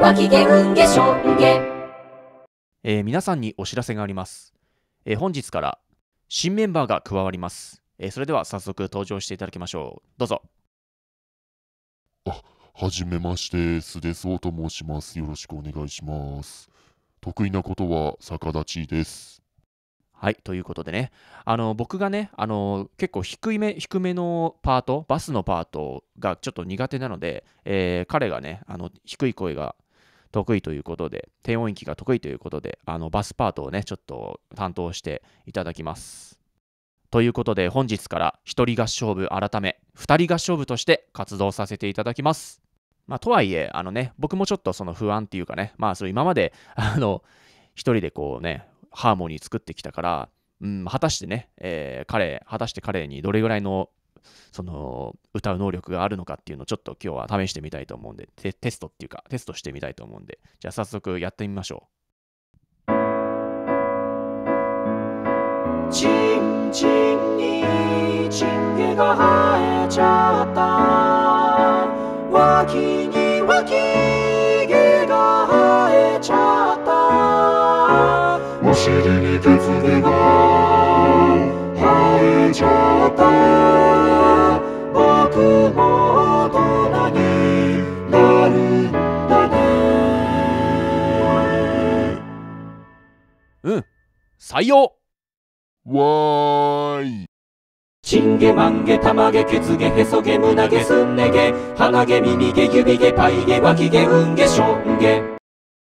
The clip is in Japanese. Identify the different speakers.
Speaker 1: わきげうんげしょんげ
Speaker 2: えー皆さんにお知らせがあります、えー本日から新メンバーが加わります、えーそれでは早速登場していただきましょうどうぞ
Speaker 3: はじめまして、スデソウと申します。よろしくお願いします。得意なことは逆立ちです。
Speaker 2: はいということでねあの僕がねあの結構低いめ低めのパートバスのパートがちょっと苦手なので、えー彼がねあの低い声が得意ということで低音域が得意ということであのバスパートをねちょっと担当していただきます。ということで本日から一人合唱部改め二人合唱部として活動させていただきます。まあとはいえあのね僕もちょっとその不安っていうかねまあそう今まであの一人でこうねハーモニー作ってきたから、うん、果たしてね、えー彼果たして彼にどれぐらいのその歌う能力があるのかっていうのをちょっと今日は試してみたいと思うんでテテストっていうかテストしてみたいと思うんでじゃあ早速やってみましょ
Speaker 4: チンチンにチンゲが生えちゃった。脇に脇毛が生えちゃった。お尻にケツ毛が生えちゃった
Speaker 2: ううん。採用。
Speaker 3: わーい。
Speaker 4: チンゲマンゲタマゲケツゲヘソゲ胸ゲスンネゲ鼻毛耳毛指毛パイゲ脇毛うんげしょんげ